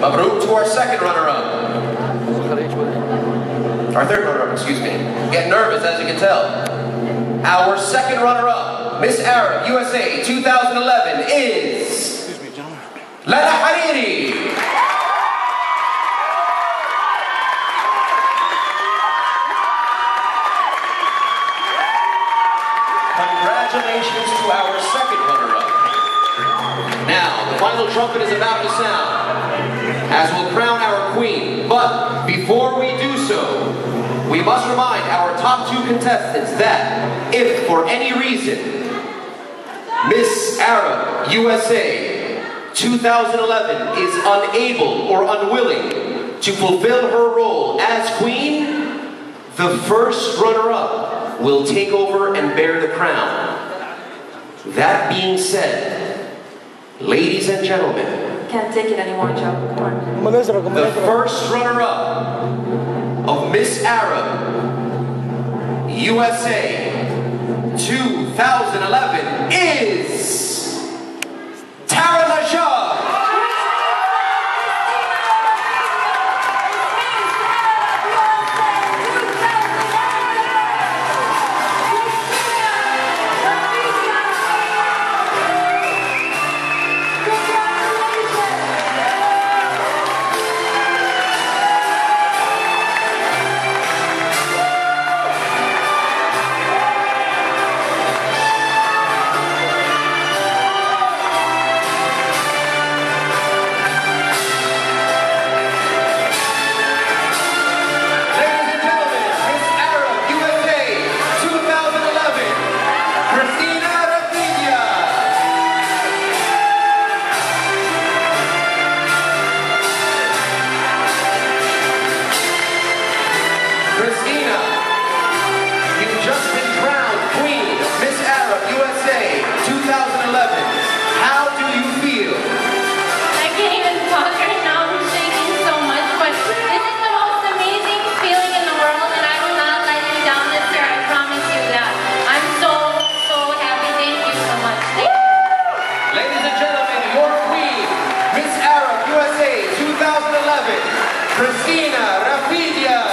Mabruk to our second runner-up. Our third runner-up, excuse me. Getting nervous, as you can tell. Our second runner-up, Miss Arab USA 2011 is... Excuse me, Hariri. Congratulations to our second runner-up. The final trumpet is about to sound, as we'll crown our queen. But before we do so, we must remind our top two contestants that if for any reason Miss Arab USA 2011 is unable or unwilling to fulfill her role as queen, the first runner-up will take over and bear the crown. That being said, ladies and gentlemen, Can't take it anymore, Joe. Come on. Manestra, the first runner-up of Miss Arab USA 2011 Miss Arab